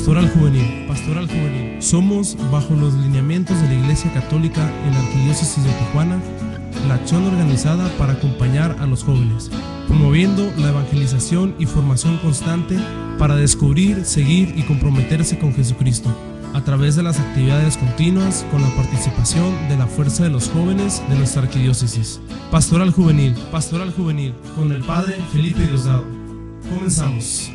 Pastoral Juvenil, Pastoral Juvenil. Somos, bajo los lineamientos de la Iglesia Católica en la Arquidiócesis de Tijuana, la acción organizada para acompañar a los jóvenes, promoviendo la evangelización y formación constante para descubrir, seguir y comprometerse con Jesucristo, a través de las actividades continuas con la participación de la fuerza de los jóvenes de nuestra arquidiócesis. Pastoral Juvenil, Pastoral Juvenil, con el Padre Felipe Diosdado. Comenzamos.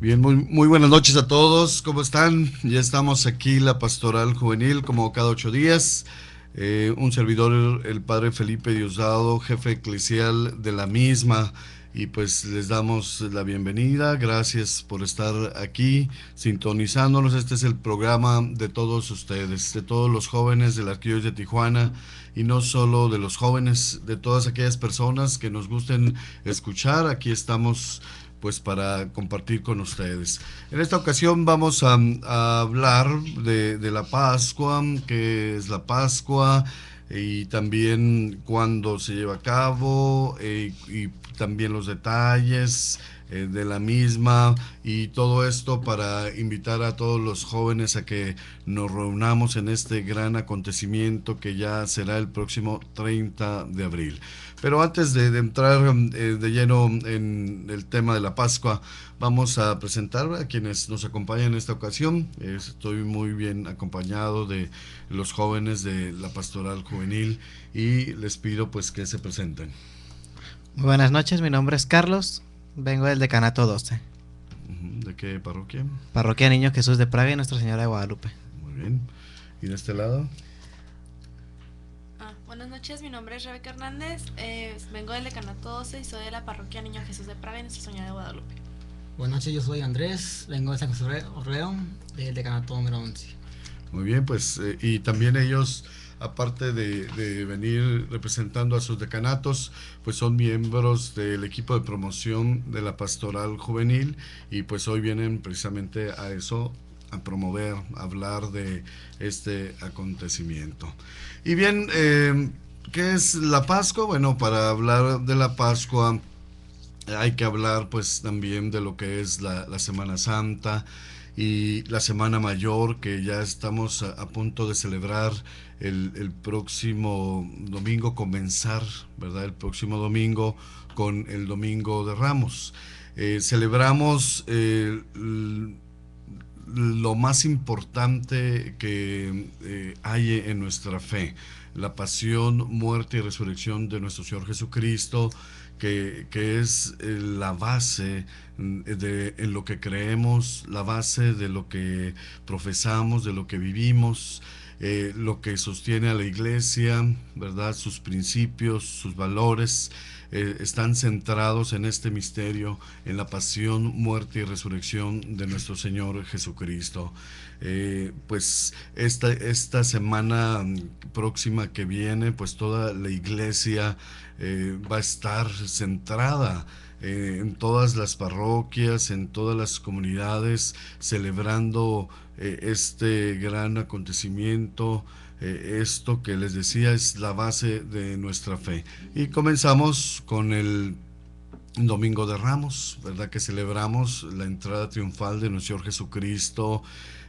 Bien, muy, buenas noches a todos. ¿Cómo están? Ya estamos aquí, la Pastoral Juvenil, como cada ocho días. Eh, un servidor, el Padre Felipe Diosdado, jefe eclesial de la misma. Y pues les damos la bienvenida. Gracias por estar aquí sintonizándonos. Este es el programa de todos ustedes, de todos los jóvenes de la Arquidiócesis de Tijuana y no solo de los jóvenes, de todas aquellas personas que nos gusten escuchar. Aquí estamos pues para compartir con ustedes. En esta ocasión vamos a, hablar de, la Pascua, qué es la Pascua y también cuándo se lleva a cabo eh, y también los detalles eh, de la misma y todo esto para invitar a todos los jóvenes a que nos reunamos en este gran acontecimiento que ya será el próximo 30 de abril. Pero antes de, entrar eh, de lleno en el tema de la Pascua, vamos a presentar a quienes nos acompañan en esta ocasión. Estoy muy bien acompañado de los jóvenes de la Pastoral Juvenil y les pido pues que se presenten. Muy buenas noches, mi nombre es Carlos, Vengo del decanato 12. ¿De qué parroquia? Parroquia Niño Jesús de Praga y Nuestra Señora de Guadalupe. Muy bien. ¿Y de este lado? Buenas noches, mi nombre es Rebeca Hernández. Eh, vengo del decanato 12 y soy de la Parroquia Niño Jesús de Praga y Nuestra Señora de Guadalupe. Buenas noches, yo soy Andrés. Vengo de San José Orreo, del decanato número 11. Muy bien, pues, eh, y también ellos aparte de, venir representando a sus decanatos, pues son miembros del equipo de promoción de la pastoral juvenil y pues hoy vienen precisamente a eso, a promover, a hablar de este acontecimiento. Y bien, eh, ¿qué es la Pascua? Bueno, para hablar de la Pascua hay que hablar pues también de lo que es la, Semana Santa y la Semana Mayor que ya estamos a punto de celebrar el, próximo domingo comenzar, ¿verdad? El próximo domingo con el Domingo de Ramos. Eh, celebramos eh, lo más importante que eh, hay en nuestra fe, la pasión, muerte y resurrección de nuestro Señor Jesucristo, que, que es la base de en lo que creemos, la base de lo que profesamos, de lo que vivimos. Eh, lo que sostiene a la iglesia, ¿verdad? Sus principios, sus valores eh, están centrados en este misterio, en la pasión, muerte y resurrección de nuestro Señor Jesucristo. Eh, pues esta, esta semana próxima que viene, pues toda la iglesia va a estar centrada en todas las parroquias, en todas las comunidades, celebrando eh, este gran acontecimiento, eh, esto que les decía es la base de nuestra fe. Y comenzamos con el Domingo de Ramos, ¿verdad? Que celebramos la entrada triunfal de nuestro Señor Jesucristo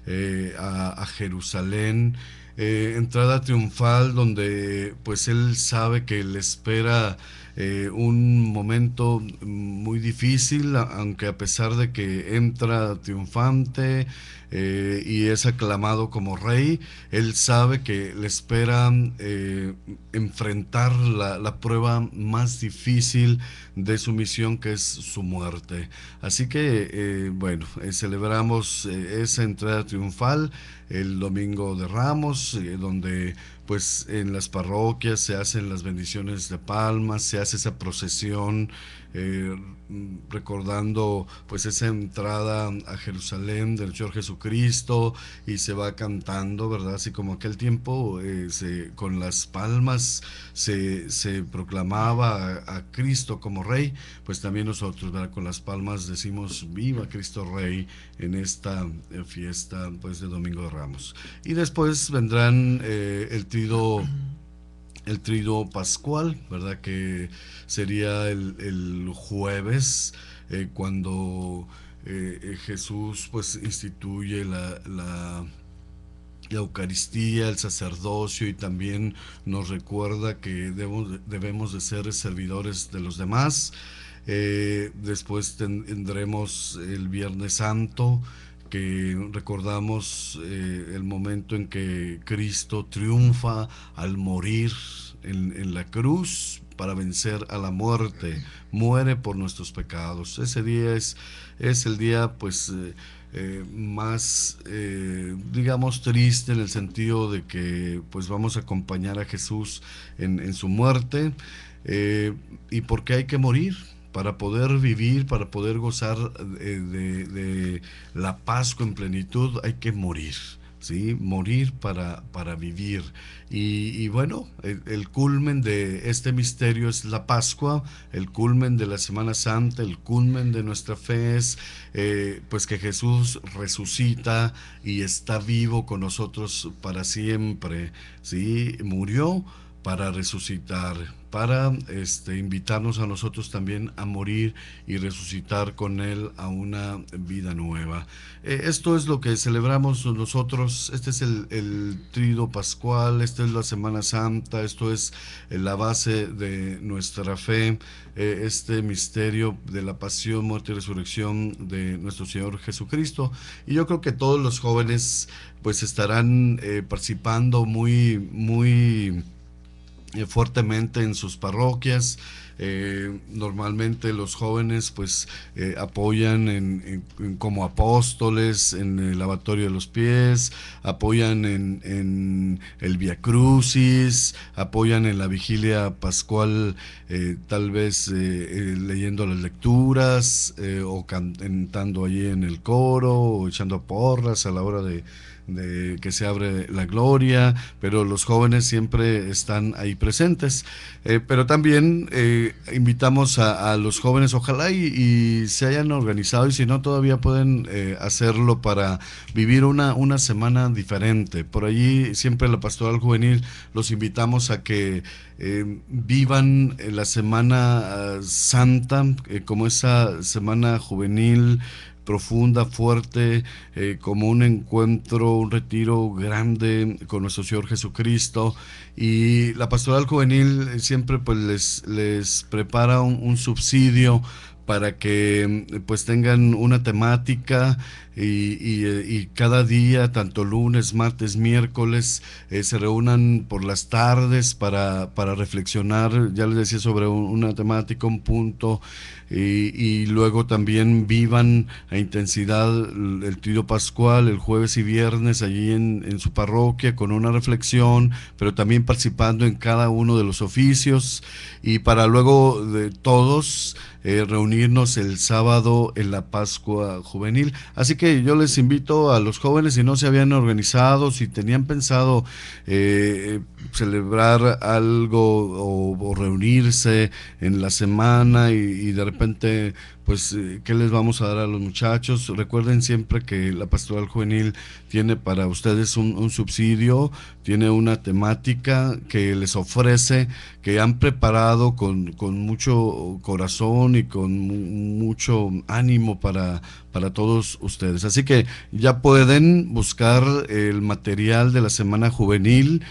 eh, a, Jerusalén. entrada triunfal donde pues él sabe que le espera un momento muy difícil, aunque a pesar de que entra triunfante, eh, y es aclamado como rey, él sabe que le espera eh, enfrentar la, prueba más difícil de su misión, que es su muerte. Así que, eh, bueno, celebramos esa entrada triunfal el domingo de Ramos, donde pues en las parroquias se hacen las bendiciones de palmas, se hace esa procesión eh, recordando pues esa entrada a Jerusalén del Señor Jesucristo y se va cantando, ¿verdad? Así como aquel tiempo eh, con las palmas se, proclamaba a, Cristo como Rey, pues también nosotros, ¿verdad? Con las palmas decimos viva Cristo Rey en esta eh, fiesta pues de Domingo de Ramos. Y después vendrán el trido el trido pascual, ¿verdad? Que sería el, jueves eh, cuando eh, Jesús pues instituye la, la, Eucaristía, el sacerdocio y también nos recuerda que debemos, debemos de ser servidores de los demás. Eh, después tendremos el Viernes Santo, que recordamos eh, el momento en que Cristo triunfa al morir en, la cruz para vencer a la muerte, muere por nuestros pecados. Ese día es, es el día pues eh, eh, más, digamos, triste en el sentido de que pues vamos a acompañar a Jesús en, en su muerte y porque hay que morir para poder vivir, para poder gozar de, la Pascua en plenitud, hay que morir. ¿sí? Morir para, para vivir. Y, bueno, el, culmen de este misterio es la Pascua, el culmen de la Semana Santa, el culmen de nuestra fe es eh, pues que Jesús resucita y está vivo con nosotros para siempre. ¿sí? Murió para resucitar, para este, invitarnos a nosotros también a morir y resucitar con Él a una vida nueva. Eh, esto es lo que celebramos nosotros, este es el, el, trido pascual, esta es la Semana Santa, esto es eh, la base de nuestra fe, eh, este misterio de la pasión, muerte y resurrección de nuestro Señor Jesucristo. Y yo creo que todos los jóvenes pues estarán participando muy, muy eh, fuertemente en sus parroquias. Eh, normalmente los jóvenes pues eh, apoyan en, como apóstoles en el lavatorio de los pies, apoyan en, el Via Crucis, apoyan en la vigilia pascual tal vez leyendo las lecturas o cantando allí en el coro o echando porras a la hora de, de que se abre la gloria, pero los jóvenes siempre están ahí presentes. Eh, pero también eh, invitamos a, los jóvenes, ojalá y, se hayan organizado y si no todavía pueden eh, hacerlo para vivir una, una semana diferente. Por allí siempre la pastoral juvenil los invitamos a que vivan la semana ah, santa como esa semana juvenil profunda, fuerte, eh, como un encuentro, un retiro grande con nuestro Señor Jesucristo. Y la pastoral juvenil siempre pues les, les prepara un subsidio para que pues tengan una temática y, cada día, tanto lunes, martes, miércoles, eh, se reúnan por las tardes para, para reflexionar, ya les decía, sobre una temática, un punto, y, luego también vivan a intensidad el trío pascual el jueves y viernes allí en, en su parroquia con una reflexión, pero también participando en cada uno de los oficios y para luego de todos eh, reunirnos el sábado en la Pascua Juvenil. Así que yo les invito a los jóvenes, si no se habían organizado, si tenían pensado eh, celebrar algo o, reunirse en la semana y de repente pues, eh, ¿qué les vamos a dar a los muchachos? Recuerden siempre que la pastoral juvenil tiene para ustedes un, subsidio, tiene una temática que les ofrece, que han preparado con, mucho corazón y con mucho ánimo para, para todos ustedes. Así que ya pueden buscar el material de la Semana Juvenil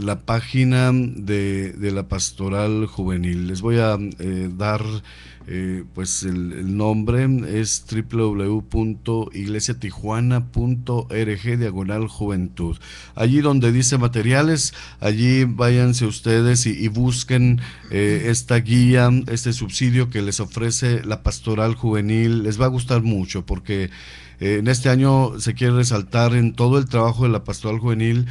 la página de, la Pastoral Juvenil. Les voy a eh, dar eh, pues el, nombre es www.iglesiatijuana.org diagonal juventud. Allí donde dice materiales, allí váyanse ustedes y, busquen eh, esta guía, este subsidio que les ofrece la pastoral juvenil. Les va a gustar mucho porque en este año se quiere resaltar en todo el trabajo de la pastoral juvenil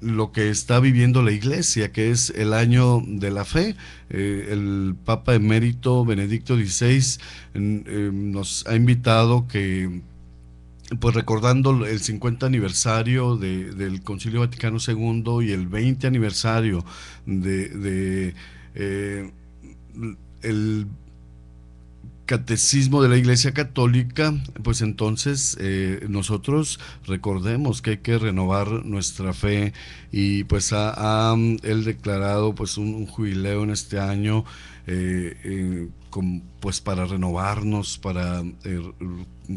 lo que está viviendo la iglesia, que es el año de la fe. Eh, el Papa emérito Benedicto XVI eh, nos ha invitado que pues recordando el 50 aniversario del Concilio Vaticano II y el 20 aniversario de, eh, el catecismo de la Iglesia Católica, pues entonces eh, nosotros recordemos que hay que renovar nuestra fe y pues ha, él declarado pues un, jubileo en este año eh, eh, pues para renovarnos, para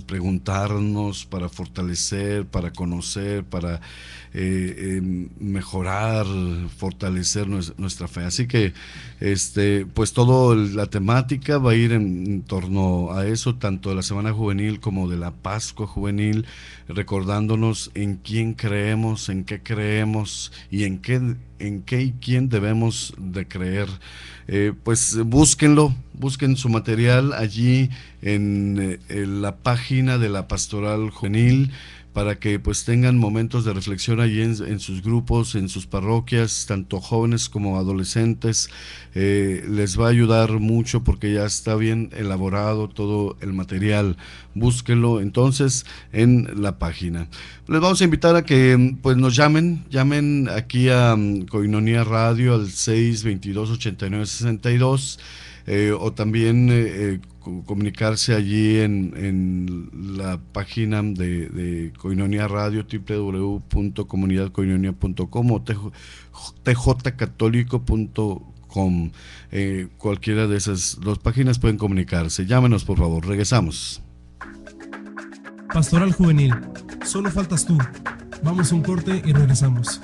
preguntarnos, para fortalecer, para conocer, para eh, em, mejorar, fortalecer nuestra fe. Así que, este, pues toda la temática va a ir en, torno a eso, tanto de la Semana Juvenil como de la Pascua Juvenil, recordándonos en quién creemos, en qué creemos y en qué, en qué y quién debemos de creer. Eh, pues búsquenlo, busquen su material allí en, eh, en la página de la Pastoral Juvenil para que pues tengan momentos de reflexión allí en, sus grupos, en sus parroquias, tanto jóvenes como adolescentes. Eh, les va a ayudar mucho porque ya está bien elaborado todo el material. Búsquenlo entonces en la página. Les vamos a invitar a que pues nos llamen, llamen aquí a um, Coinonía Radio al 622 8962 eh, o también eh, comunicarse allí en, la página de, de Coinonia Radio, www.comunidadcoinonia.com o tjcatólico.com. Eh, cualquiera de esas dos páginas pueden comunicarse. Llámenos, por favor. Regresamos. Pastoral Juvenil, solo faltas tú. Vamos a un corte y regresamos.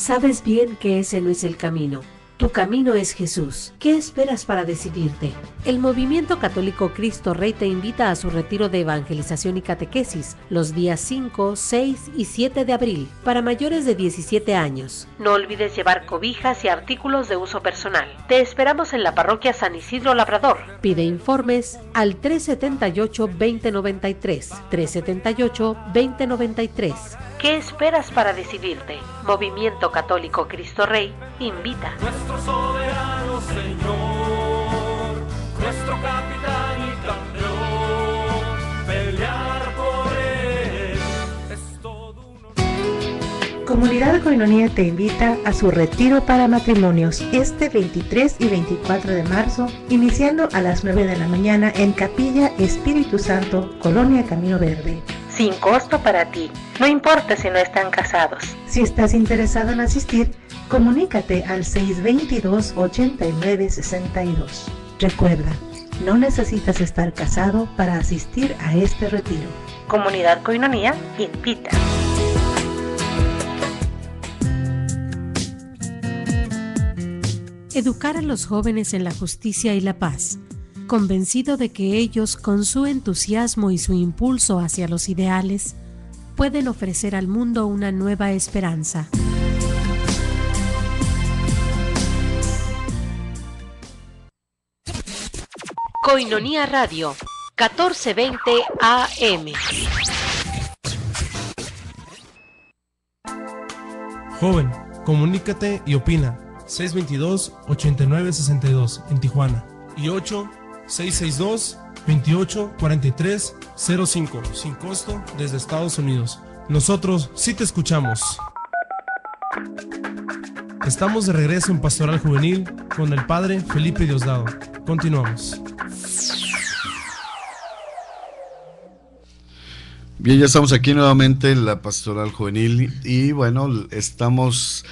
Sabes bien que ese no es el camino. Tu camino es Jesús. ¿Qué esperas para decidirte? El Movimiento Católico Cristo Rey te invita a su retiro de evangelización y catequesis los días 5, 6 y 7 de abril para mayores de 17 años. No olvides llevar cobijas y artículos de uso personal. Te esperamos en la parroquia San Isidro Labrador. Pide informes al 378-2093. 378-2093. ¿Qué esperas para decidirte? Movimiento Católico Cristo Rey invita. Nuestro soberano Señor, nuestro capitán y campeón, pelear por él es todo uno. Comunidad Coinonía te invita a su retiro para matrimonios este 23 y 24 de marzo, iniciando a las 9 de la mañana en Capilla Espíritu Santo, Colonia Camino Verde sin costo para ti. No importa si no están casados. Si estás interesado en asistir, comunícate al 622-8962. Recuerda, no necesitas estar casado para asistir a este retiro. Comunidad Coinonía invita. Educar a los jóvenes en la justicia y la paz convencido de que ellos, con su entusiasmo y su impulso hacia los ideales, pueden ofrecer al mundo una nueva esperanza. Coinonía Radio, 1420 AM. Joven, comunícate y opina. 622-8962 en Tijuana y 8 662 28 43 05 sin costo desde Estados Unidos. Nosotros sí te escuchamos. Estamos de regreso en Pastoral Juvenil con el Padre Felipe Diosdado. Continuamos. Bien, ya estamos aquí nuevamente en la Pastoral Juvenil y bueno, estamos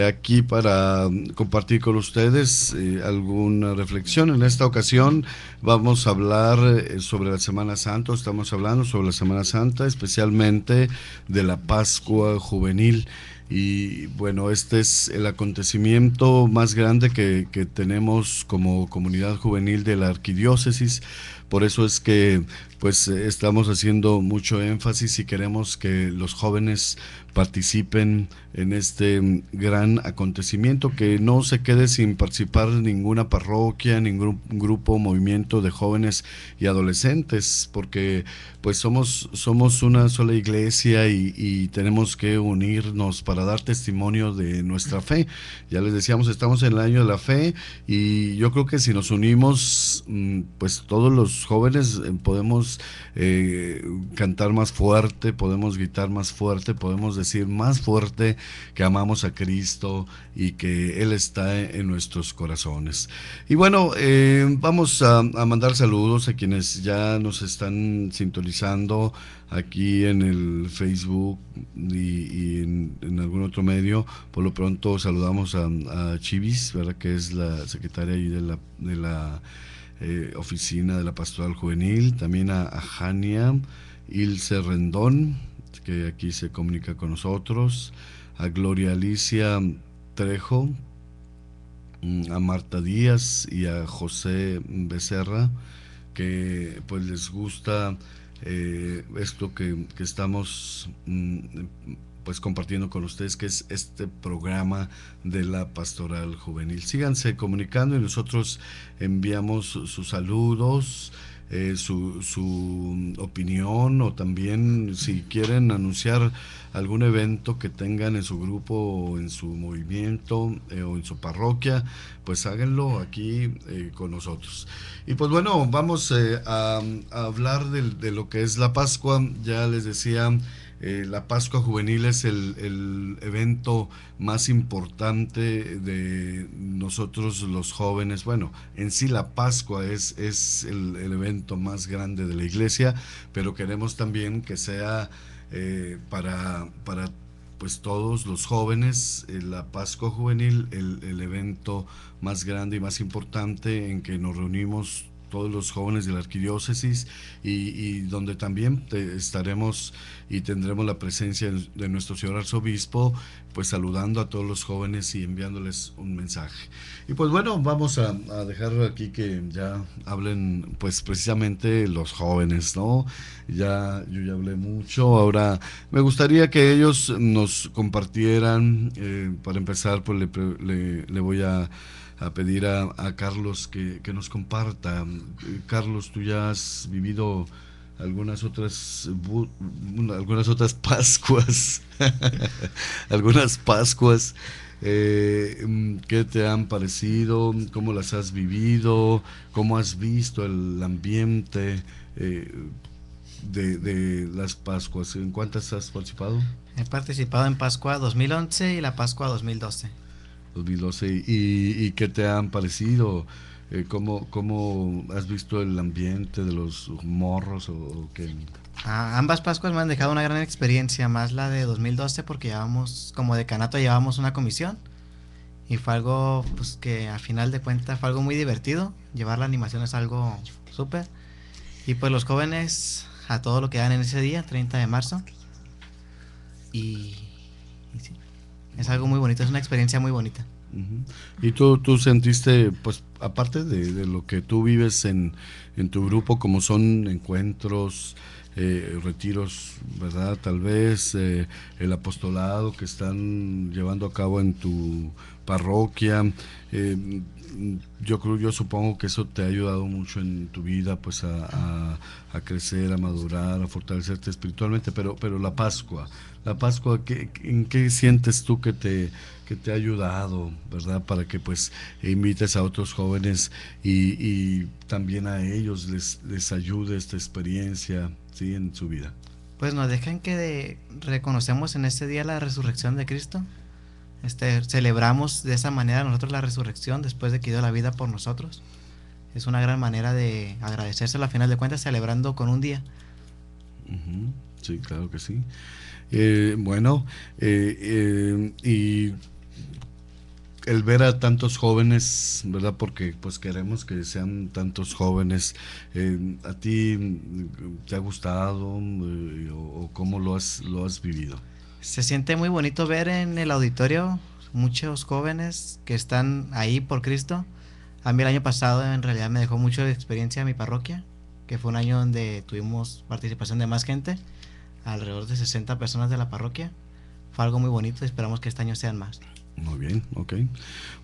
aquí para compartir con ustedes eh, alguna reflexión. En esta ocasión vamos a hablar eh, sobre la Semana Santa, estamos hablando sobre la Semana Santa, especialmente de la Pascua Juvenil. Y bueno, este es el acontecimiento más grande que, que tenemos como comunidad juvenil de la arquidiócesis. Por eso es que pues estamos haciendo mucho énfasis y queremos que los jóvenes participen en este gran acontecimiento, que no se quede sin participar ninguna parroquia, ningún grupo, movimiento de jóvenes y adolescentes, porque pues somos, somos una sola iglesia y, tenemos que unirnos para para dar testimonio de nuestra fe. Ya les decíamos, estamos en el año de la fe y yo creo que si nos unimos, mm, pues todos los jóvenes eh, podemos eh, cantar más fuerte, podemos gritar más fuerte, podemos decir más fuerte que amamos a Cristo y que Él está en nuestros corazones. Y bueno, eh, vamos a, mandar saludos a quienes ya nos están sintonizando aquí en el Facebook y, en algún otro medio. Por lo pronto saludamos a, a Chivis, ¿verdad? que es la secretaria ahí de la, de la eh, oficina de la Pastoral Juvenil, también a, a Jania Ilse Rendón, que aquí se comunica con nosotros, a Gloria Alicia Trejo, mm, a Marta Díaz y a José Becerra, que pues les gusta eh, esto que, que estamos mm, pues compartiendo con ustedes, que es este programa de la pastoral juvenil. Síganse comunicando y nosotros enviamos sus saludos, eh, su, su opinión o también si quieren anunciar algún evento que tengan en su grupo o en su movimiento eh, o en su parroquia, pues háganlo aquí eh, con nosotros. Y pues bueno, vamos eh, a, a, hablar de, de, lo que es la Pascua. Ya les decía, eh, la Pascua Juvenil es el, el, evento más importante de nosotros los jóvenes. Bueno, en sí la Pascua es, es el, el evento más grande de la iglesia, pero queremos también que sea eh, para, para pues todos los jóvenes, eh, la Pascua Juvenil, el, el, evento más grande y más importante en que nos reunimos todos los jóvenes de la arquidiócesis y, donde también te, estaremos y tendremos la presencia de nuestro señor arzobispo, pues saludando a todos los jóvenes y enviándoles un mensaje. Y pues bueno, vamos a, a dejar aquí que ya hablen pues precisamente los jóvenes, ¿no? Ya yo ya hablé mucho, ahora me gustaría que ellos nos compartieran, eh, para empezar pues le, le, le voy a a pedir a, Carlos que, que, nos comparta. Carlos, tú ya has vivido algunas otras algunas otras Pascuas, algunas Pascuas. Eh, ¿Qué te han parecido? ¿Cómo las has vivido? ¿Cómo has visto el ambiente eh, de, las Pascuas? ¿En cuántas has participado? He participado en Pascua 2011 y la Pascua 2012. 2012 y, y qué te han parecido eh, ¿cómo, ¿cómo, has visto el ambiente de los morros o, o qué? Ambas Pascuas me han dejado una gran experiencia, más la de 2012 porque llevamos, como decanato llevamos una comisión y fue algo pues que a final de cuentas fue algo muy divertido, llevar la animación es algo súper. Y pues los jóvenes a todo lo que dan en ese día, 30 de marzo y, es algo muy bonito, es una experiencia muy bonita. Y tú, tú sentiste, pues, aparte de, de, lo que tú vives en, en tu grupo, como son encuentros, eh, retiros, ¿verdad? Tal vez eh, el apostolado que están llevando a cabo en tu parroquia. Eh, yo creo, yo supongo que eso te ha ayudado mucho en tu vida, pues a, a, crecer, a madurar, a fortalecerte espiritualmente, pero, pero la Pascua, la Pascua, ¿qué, ¿en qué sientes tú que te, que te ha ayudado, verdad? Para que pues invites a otros jóvenes y, y también a ellos les, les ayude esta experiencia, ¿sí? En su vida. Pues nos dejan que de, reconocemos en este día la resurrección de Cristo. Este, celebramos de esa manera nosotros la resurrección después de que dio la vida por nosotros. Es una gran manera de agradecerse a final de cuentas celebrando con un día. Sí, claro que sí. Eh, bueno, eh, eh, y el ver a tantos jóvenes, ¿verdad? Porque pues queremos que sean tantos jóvenes. Eh, ¿A ti te ha gustado eh, o, o, cómo lo has, lo has vivido? Se siente muy bonito ver en el auditorio muchos jóvenes que están ahí por Cristo. A mí el año pasado en realidad me dejó mucho de experiencia mi parroquia, que fue un año donde tuvimos participación de más gente, alrededor de 60 personas de la parroquia. Fue algo muy bonito y esperamos que este año sean más. Muy bien, ok.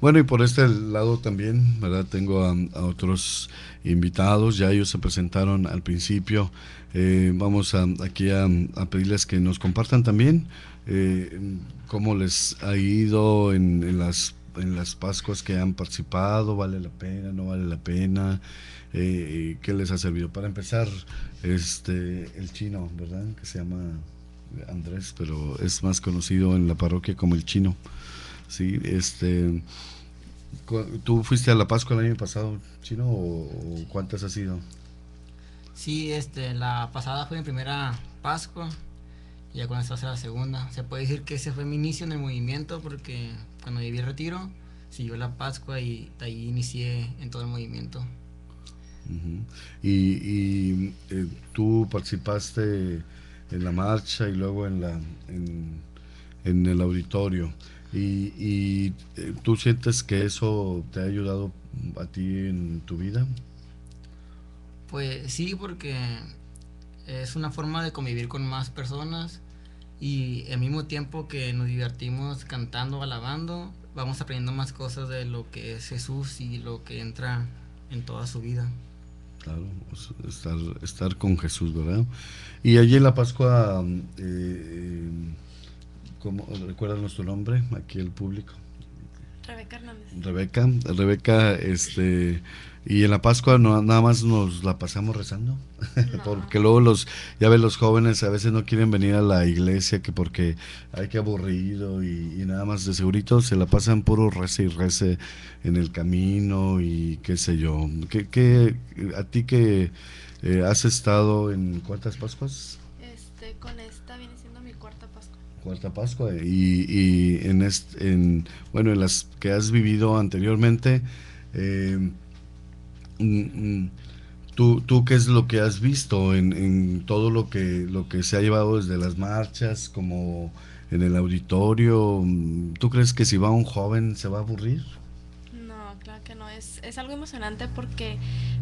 Bueno, y por este lado también, ¿verdad? Tengo a, otros invitados, ya ellos se presentaron al principio. Eh, vamos a, aquí a, pedirles que nos compartan también eh, cómo les ha ido en, las, en las Pascuas que han participado, vale la pena, no vale la pena, eh, qué les ha servido. Para empezar, este, el chino, ¿verdad? Que se llama Andrés, pero es más conocido en la parroquia como el chino. Sí, este. ¿Tú fuiste a la Pascua el año pasado, chino, o, o cuántas has ido? Sí, este, la pasada fue mi primera Pascua, y ya con esta va a ser la segunda. Se puede decir que ese fue mi inicio en el movimiento porque cuando viví el retiro, siguió la Pascua y de ahí inicié en todo el movimiento. Y, y, eh, tú participaste en la marcha y luego en, la, en, en el auditorio. Y, y, eh, tú sientes que eso te ha ayudado a ti en tu vida? Pues sí, porque es una forma de convivir con más personas y al mismo tiempo que nos divertimos cantando, alabando, vamos aprendiendo más cosas de lo que es Jesús y lo que entra en toda su vida. Claro, pues, estar, estar con Jesús, ¿verdad? Y allí en la Pascua, eh, eh, ¿cómo, ¿recuérdanos tu nombre aquí el público? Rebeca Hernández. Rebeca, Rebeca, este, y en la Pascua no, nada más nos la pasamos rezando, No. porque luego los, ya ves los jóvenes a veces no quieren venir a la iglesia que porque hay que aburrido y, y nada más de segurito se la pasan puro rece y rece en el camino y qué sé yo. ¿Qué, qué, a ti que eh, has estado en cuántas Pascuas? Este, con esta Cuarta Pascua. Y, y en, est- en bueno en las que has vivido anteriormente eh, mm, mm, tú, tú qué es lo que has visto en, en todo lo que lo que se ha llevado desde las marchas como en el auditorio Mm, tú crees que si va un joven se va a aburrir que no. Es, es algo emocionante porque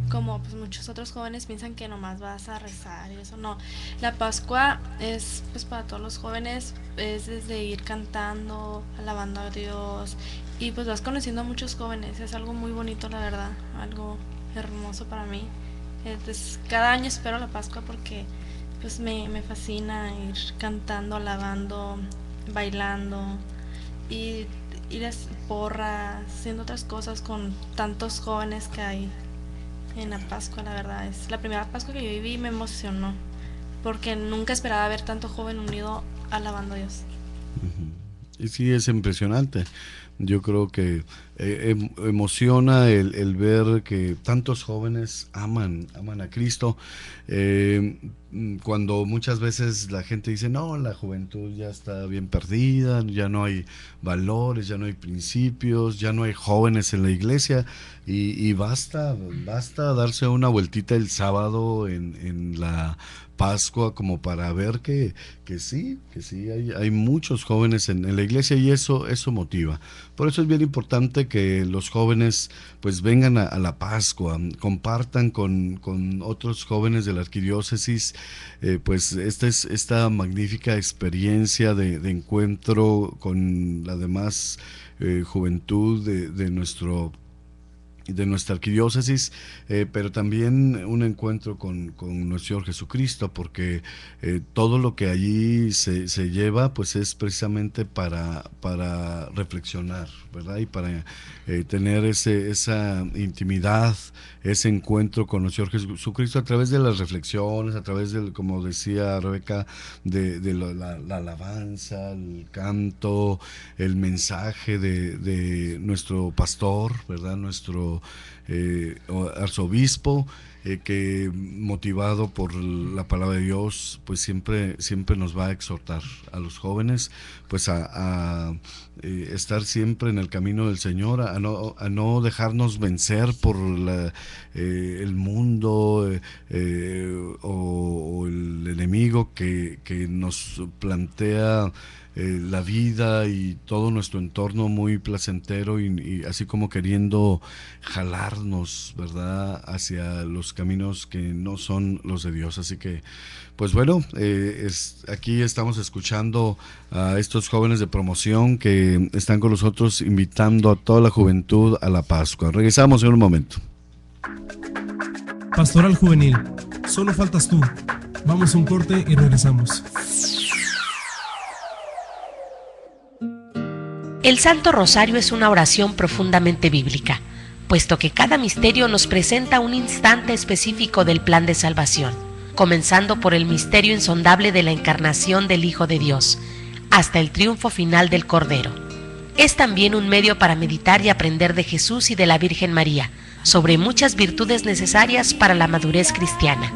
como pues muchos otros jóvenes piensan que nomás vas a rezar y eso no. La Pascua es pues para todos los jóvenes, es desde ir cantando, alabando a Dios y pues vas conociendo a muchos jóvenes. Es algo muy bonito la verdad, algo hermoso para mí. Entonces cada año espero la Pascua porque pues me, me fascina ir cantando, alabando, bailando y ir a porras, haciendo otras cosas con tantos jóvenes que hay en la Pascua, la verdad. Es la primera Pascua que yo viví me emocionó, porque nunca esperaba ver tanto joven unido alabando a Dios. Y sí, es impresionante. Yo creo que eh, em- emociona el, ver que tantos jóvenes aman, aman a Cristo. Eh, cuando muchas veces la gente dice, no, la juventud ya está bien perdida, ya no hay valores, ya no hay principios, ya no hay jóvenes en la iglesia. Y, basta, basta darse una vueltita el sábado en la Pascua como para ver que, que sí, que sí, hay, hay muchos jóvenes en, la iglesia y eso, eso motiva. Por eso es bien importante que los jóvenes pues vengan a, la Pascua, compartan con, con otros jóvenes de la arquidiócesis eh, pues esta, es, esta magnífica experiencia de, encuentro con la demás eh, juventud de, de nuestro de nuestra arquidiócesis, eh, pero también un encuentro con, con nuestro Señor Jesucristo, porque eh, todo lo que allí se, se lleva, pues es precisamente para, para reflexionar, ¿verdad? Y para eh, tener ese, esa intimidad, ese encuentro con nuestro Señor Jesucristo a través de las reflexiones, a través del, como decía Rebeca, de, de lo- la, la alabanza, el canto, el mensaje de, de nuestro pastor, ¿verdad? Nuestro eh, arzobispo, eh, que motivado por la palabra de Dios, pues siempre, siempre nos va a exhortar a los jóvenes, pues a, eh, estar siempre en el camino del Señor, a no, a no dejarnos vencer por el mundo o, o el enemigo que, que nos plantea eh, la vida y todo nuestro entorno muy placentero y, así como queriendo jalarnos, ¿verdad?, hacia los caminos que no son los de Dios. Así que, pues bueno, eh, es, aquí estamos escuchando a estos jóvenes de promoción que están con nosotros invitando a toda la juventud a la Pascua. Regresamos en un momento. Pastoral Juvenil, solo faltas tú. Vamos a un corte y regresamos. El Santo Rosario es una oración profundamente bíblica, puesto que cada misterio nos presenta un instante específico del plan de salvación, comenzando por el misterio insondable de la encarnación del Hijo de Dios, hasta el triunfo final del Cordero. Es también un medio para meditar y aprender de Jesús y de la Virgen María, sobre muchas virtudes necesarias para la madurez cristiana.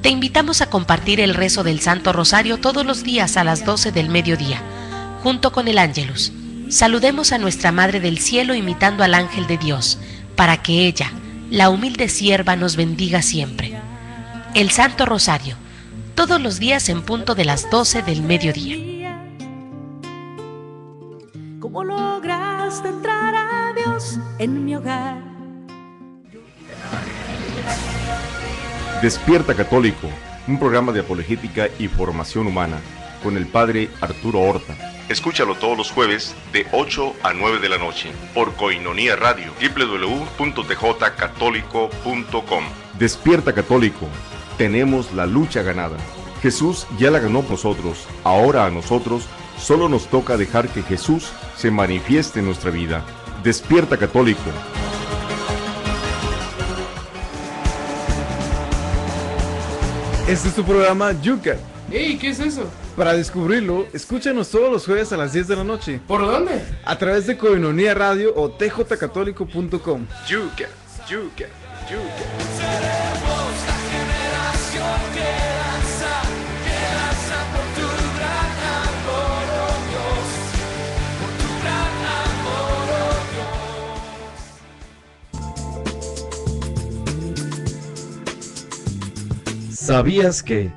Te invitamos a compartir el rezo del Santo Rosario todos los días a las 12 del mediodía, junto con el Ángelus. Saludemos a nuestra Madre del Cielo imitando al ángel de Dios, para que ella, la humilde sierva, nos bendiga siempre. El Santo Rosario, todos los días en punto de las 12 del mediodía. ¿Cómo lograste entrar a Dios en mi hogar? Despierta Católico, un programa de apologética y formación humana, con el padre Arturo Horta. Escúchalo todos los jueves de 8 a 9 de la noche por Coinonía Radio, www.tjcatólico.com. Despierta Católico, tenemos la lucha ganada. Jesús ya la ganó por nosotros, ahora a nosotros solo nos toca dejar que Jesús se manifieste en nuestra vida. Despierta Católico. Este es tu programa Yucat. ¡Ey! ¿Qué es eso? Para descubrirlo, escúchanos todos los jueves a las 10 de la noche. ¿Por dónde? A través de Coinonía Radio o tjcatólico.com. Yucat, Yucat, Yucat. ¿Sabías que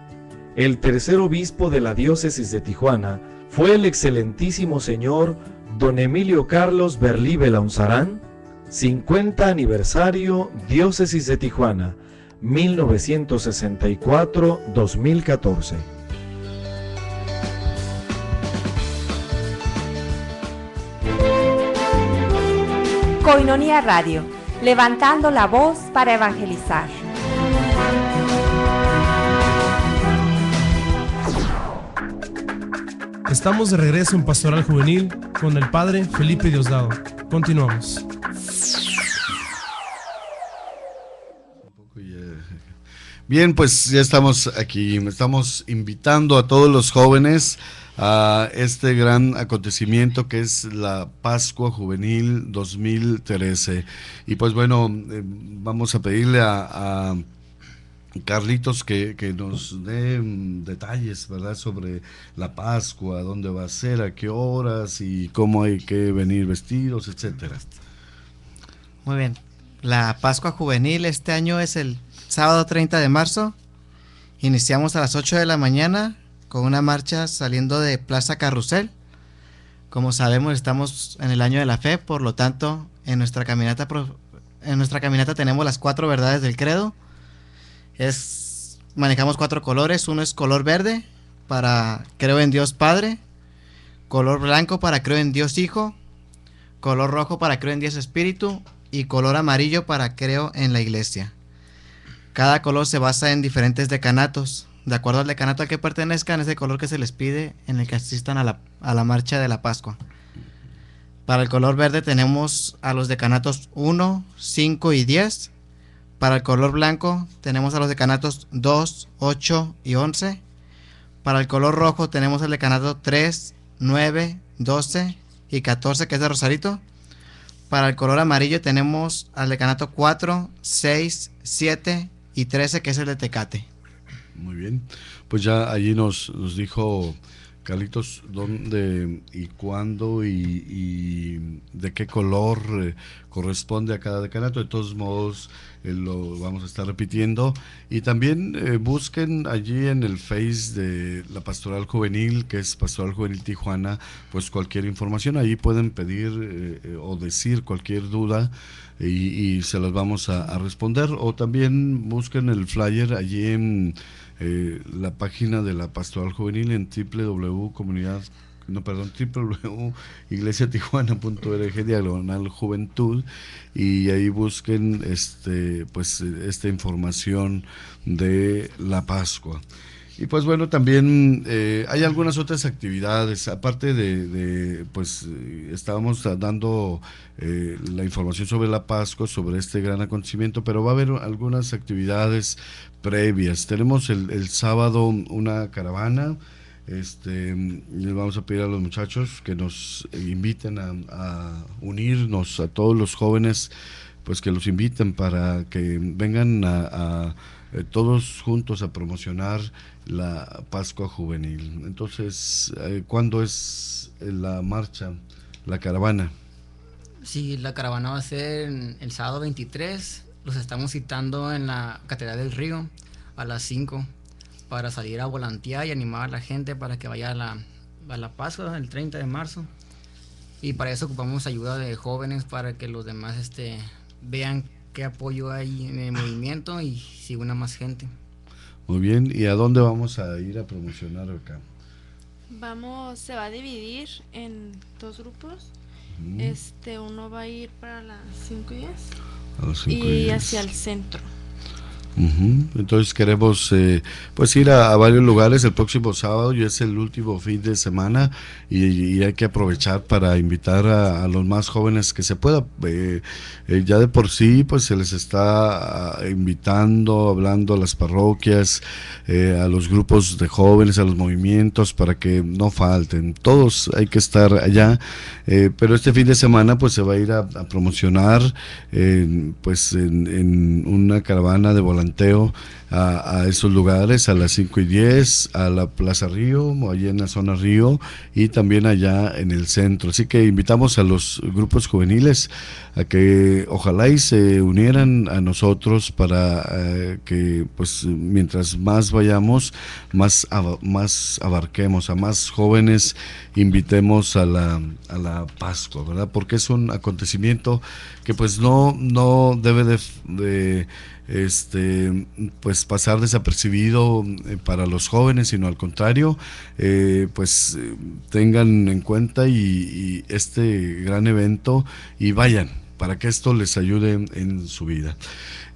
el tercer obispo de la diócesis de Tijuana fue el excelentísimo señor don Emilio Carlos Berlí Belaunzarán? 50 aniversario Diócesis de Tijuana, 1964-2014. Coinonía Radio, levantando la voz para evangelizar. Estamos de regreso en Pastoral Juvenil con el Padre Felipe Diosdado. Continuamos. Bien, pues ya estamos aquí. Estamos invitando a todos los jóvenes a este gran acontecimiento que es la Pascua Juvenil 2013. Y pues bueno, eh, vamos a pedirle a, a Carlitos que, que nos dé mm, detalles, ¿verdad? Sobre la Pascua, dónde va a ser, a qué horas y cómo hay que venir vestidos, etcétera. Muy bien. La Pascua Juvenil este año es el sábado 30 de marzo. Iniciamos a las 8 de la mañana con una marcha saliendo de Plaza Carrusel. Como sabemos, estamos en el año de la fe, por lo tanto, en nuestra caminata, en nuestra caminata tenemos las cuatro verdades del credo. Es, manejamos cuatro colores. Uno es color verde para creo en Dios Padre. Color blanco para creo en Dios Hijo. Color rojo para creo en Dios Espíritu. Y color amarillo para creo en la iglesia. Cada color se basa en diferentes decanatos. De acuerdo al decanato al que pertenezcan, es el color que se les pide en el que asistan a la, a la marcha de la Pascua. Para el color verde tenemos a los decanatos 1, 5 y 10. Para el color blanco tenemos a los decanatos 2, 8 y 11. Para el color rojo tenemos el decanato 3, 9, 12 y 14 que es de Rosarito. Para el color amarillo tenemos al decanato 4, 6, 7 y 13 que es el de Tecate. Muy bien. Pues ya allí nos, nos dijo Carlitos, ¿dónde y cuándo y, y de qué color eh, corresponde a cada decanato? De todos modos, lo vamos a estar repitiendo. Y también eh, busquen allí en el Face de la Pastoral Juvenil, que es Pastoral Juvenil Tijuana, pues cualquier información. Ahí pueden pedir eh, eh, o decir cualquier duda y, se las vamos a, responder. O también busquen el flyer allí en eh, la página de la Pastoral Juvenil en www.comunidad no, perdón, www.iglesiatijuana.org diagonal juventud y ahí busquen este pues esta información de la Pascua. Y pues bueno, también eh, hay algunas otras actividades, aparte de, de, pues estábamos dando eh, la información sobre la Pascua, sobre este gran acontecimiento, pero va a haber algunas actividades previas. Tenemos el, el sábado una caravana, este, vamos a pedir a los muchachos que nos inviten a, unirnos a todos los jóvenes, pues que los inviten para que vengan a, eh, todos juntos a promocionar la Pascua Juvenil. Entonces, eh, ¿cuándo es la marcha, la caravana? Sí, la caravana va a ser el sábado 23. Los estamos citando en la Catedral del Río a las 5 para salir a volantear y animar a la gente para que vaya a la, a la Pascua el 30 de marzo. Y para eso ocupamos ayuda de jóvenes para que los demás este, vean qué apoyo hay en el movimiento y si una más gente. Muy bien, ¿y a dónde vamos a ir a promocionar acá? Vamos, se va a dividir en dos grupos. Ujú. Este, uno va a ir para las 5 y 10 A las cinco y y hacia el centro. Ujú, Entonces queremos eh, pues ir a, varios lugares el próximo sábado y es el último fin de semana y, hay que aprovechar para invitar a, los más jóvenes que se pueda. Eh, eh, ya de por sí pues se les está ah, invitando, hablando a las parroquias, eh, a los grupos de jóvenes, a los movimientos para que no falten. Todos hay que estar allá, pero este fin de semana pues se va a ir a, promocionar pues en, una caravana de volanteo a, esos lugares, a las 5 y 10, a la Plaza Río, allá en la zona Río y también allá en el centro. Así que invitamos a los grupos juveniles a que ojalá y se unieran a nosotros para eh, que pues mientras más vayamos, más, más abarquemos, a más jóvenes invitemos a la, a la Pascua, ¿verdad? Porque es un acontecimiento que pues no, no debe de, de, este pues pasar desapercibido eh, para los jóvenes, sino al contrario, eh, pues eh, tengan en cuenta y, este gran evento y vayan para que esto les ayude en su vida.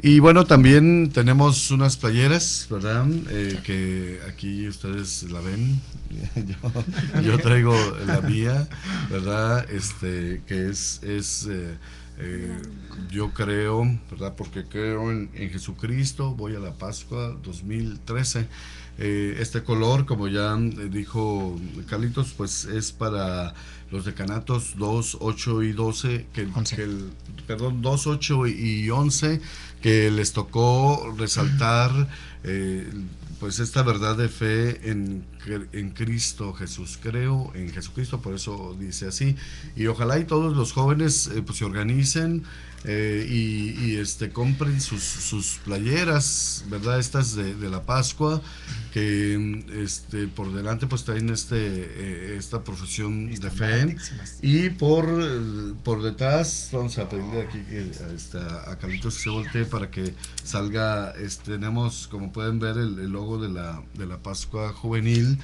Y bueno, también tenemos unas playeras, ¿verdad? Que aquí ustedes la ven. yo, traigo la mía, ¿verdad? Este, que es, es eh, yo creo, ¿verdad? Porque creo en, en Jesucristo, voy a la Pascua 2013. Eh, este color, como ya eh, dijo Carlitos, pues es para los decanatos 2, 8 y 12, que, que el, perdón, 2, 8 y 11, que les tocó resaltar eh, pues esta verdad de fe en, en Cristo Jesús. Creo en Jesucristo, por eso dice así. Y ojalá y todos los jóvenes eh, pues se organicen eh, y, y, este compren sus, sus playeras, ¿verdad? Estas de, de la Pascua, que este, por delante pues traen este, eh, esta profesión de fe. Y por, eh, por detrás, vamos a pedirle aquí que a, a Carlitos que se voltee para que salga, este, tenemos como pueden ver el, el logo de la, de la Pascua Juvenil.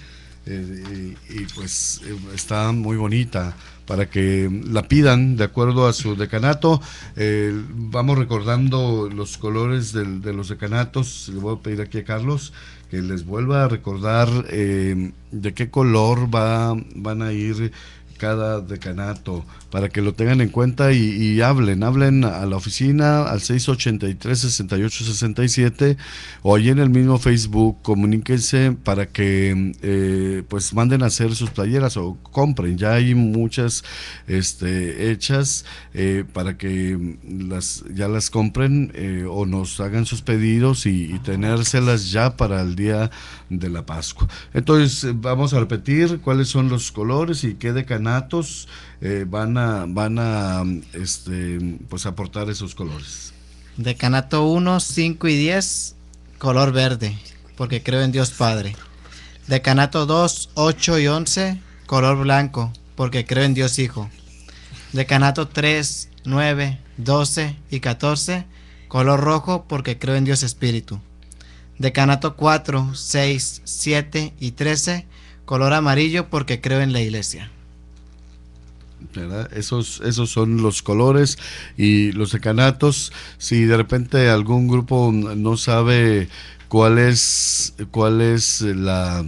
eh, y, y, pues eh, está muy bonita para que la pidan de acuerdo a su decanato. Eh, vamos recordando los colores del- de los decanatos. Le voy a pedir aquí a Carlos que les vuelva a recordar eh, de qué color va, van a ir cada decanato para que lo tengan en cuenta y, hablen, hablen a la oficina al 683-6867 o allí en el mismo Facebook, comuníquense para que eh, pues manden a hacer sus playeras o compren, ya hay muchas este, hechas eh, para que las ya las compren eh, o nos hagan sus pedidos y, y tenérselas ya para el día de la Pascua. Entonces vamos a repetir cuáles son los colores y qué decanatos eh, van a van a este pues aportar esos colores. Decanato 1, 5 y 10, color verde, porque creo en Dios Padre. Decanato 2, 8 y 11, color blanco, porque creo en Dios Hijo. Decanato 3, 9, 12 y 14, color rojo, porque creo en Dios Espíritu. Decanato 4, 6, 7 y 13, color amarillo, porque creo en la iglesia. ¿Verdad? Esos, esos son los colores y los decanatos. Si de repente algún grupo no sabe cuál es, cuál es la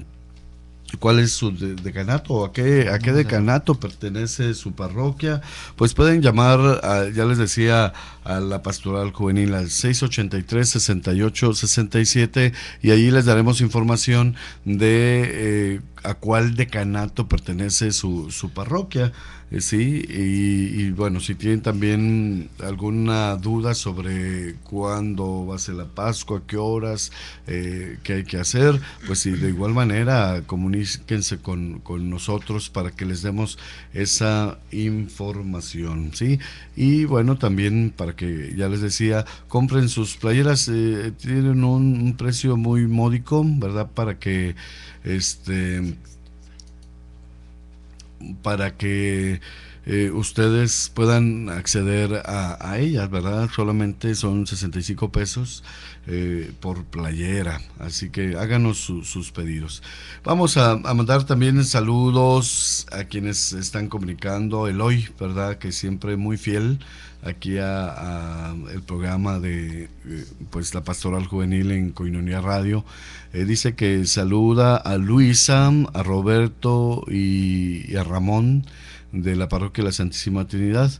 cuál es su de- decanato o a qué, a qué decanato pertenece su parroquia, pues pueden llamar, a- ya les decía, a la pastoral juvenil al 683-6867 y ahí les daremos información de eh, a cuál decanato pertenece su, su parroquia. eh, sí, y, y bueno, si tienen también alguna duda sobre cuándo va a ser la Pascua, qué horas, eh, qué hay que hacer, pues sí, de igual manera comuníquense con, con nosotros para que les demos esa información, ¿sí? Y bueno, también para que, ya les decía, compren sus playeras, eh, tienen un, un precio muy módico, ¿verdad? Para que, este, para que eh, ustedes puedan acceder a, a ellas, ¿verdad? Solamente son 65 pesos eh, por playera, así que háganos su- sus pedidos. Vamos a, mandar también saludos a quienes están comunicando, Eloy, ¿verdad? Que siempre muy fiel aquí a, el programa de eh, pues la pastoral juvenil en Coinonía Radio. Dice que saluda a Luisa, a Roberto y a Ramón de la parroquia de la Santísima Trinidad.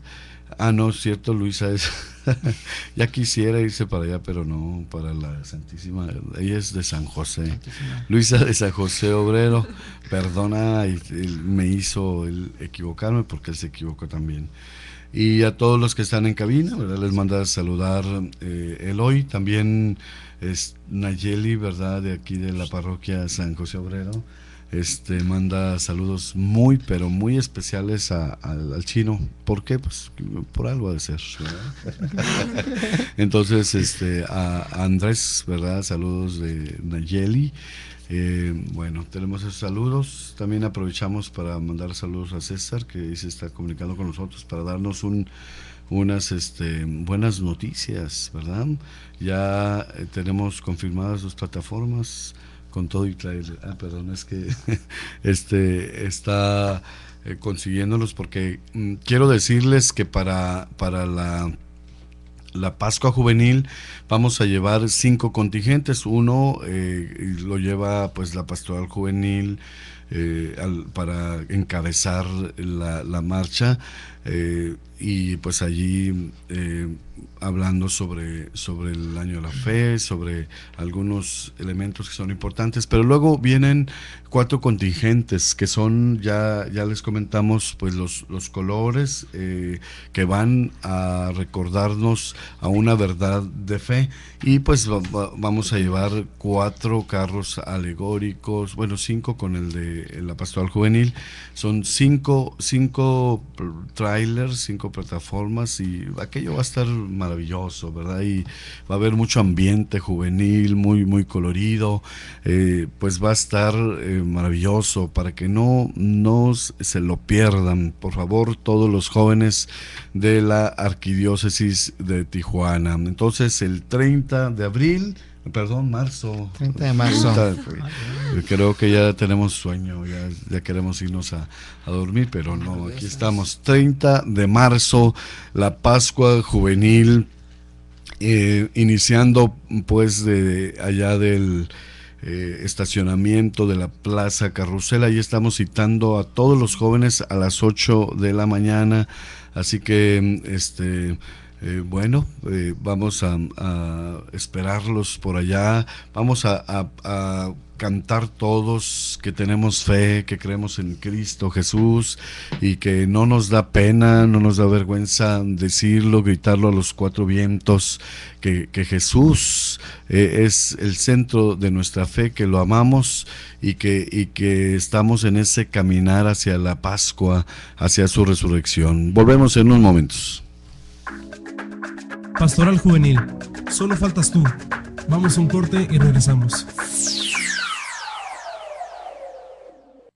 Ah, no, cierto, Luisa es. ya quisiera irse para allá, pero no, para la Santísima. Ella es de San José. Luisa de San José Obrero. Perdona, me hizo el equivocarme porque él se equivocó también. Y a todos los que están en cabina, ¿verdad? Les manda a saludar eh, Eloy, también es Nayeli, ¿verdad? De aquí de la parroquia San José Obrero. Este manda saludos muy, pero muy especiales a- al, al chino. ¿Por qué? Pues por algo ha de ser. ¿verdad? Entonces, este, a, a Andrés, ¿verdad? Saludos de Nayeli. Eh, bueno, tenemos esos saludos. También aprovechamos para mandar saludos a César, que se está comunicando con nosotros para darnos un, unas este, buenas noticias, ¿verdad? Ya eh, tenemos confirmadas sus plataformas con todo y trailer. Ah, perdón, es que este está eh, consiguiéndolos porque mm, quiero decirles que para, para la la Pascua Juvenil vamos a llevar cinco contingentes. Uno eh, lo lleva pues la Pastoral Juvenil eh, al- para encabezar la, la marcha eh, y pues allí eh, hablando sobre, sobre el año de la fe, sobre algunos elementos que son importantes, pero luego vienen cuatro contingentes que son, ya, ya les comentamos, pues los, los colores eh, que van a recordarnos a una verdad de fe. Y pues va- va- vamos a llevar cuatro carros alegóricos, bueno, cinco con el de la pastoral juvenil, son cinco, cinco trailers, cinco plataformas y aquello va a estar maravilloso, ¿verdad? Y va a haber mucho ambiente juvenil, muy, muy colorido, eh, pues va a estar eh, maravilloso para que no, no se lo pierdan, por favor, todos los jóvenes de la arquidiócesis de Tijuana. Entonces, el 30 de abril, perdón, marzo. 30 de marzo. 30, creo que ya tenemos sueño, ya, ya queremos irnos a, a dormir, pero no, aquí estamos. 30 de marzo, la Pascua Juvenil, eh, iniciando pues de allá del eh, estacionamiento de la Plaza Carrusel. Ahí estamos citando a todos los jóvenes a las 8 de la mañana. Así que, este, eh, bueno, eh, vamos a, esperarlos por allá. Vamos a, cantar todos que tenemos fe, que creemos en Cristo Jesús y que no nos da pena, no nos da vergüenza decirlo, gritarlo a los cuatro vientos, que, que Jesús eh, es el centro de nuestra fe, que lo amamos y que, y que estamos en ese caminar hacia la Pascua, hacia su resurrección. Volvemos en unos momentos. Pastoral Juvenil, solo faltas tú. Vamos a un corte y regresamos.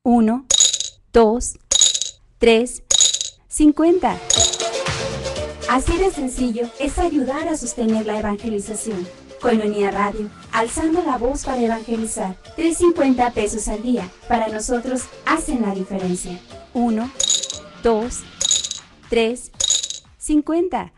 1, 2, 3, 50. Así de sencillo es ayudar a sostener la evangelización. Coinonía Radio, alzando la voz para evangelizar. 350 pesos al día. Para nosotros hacen la diferencia. 1, 2, 3, 50.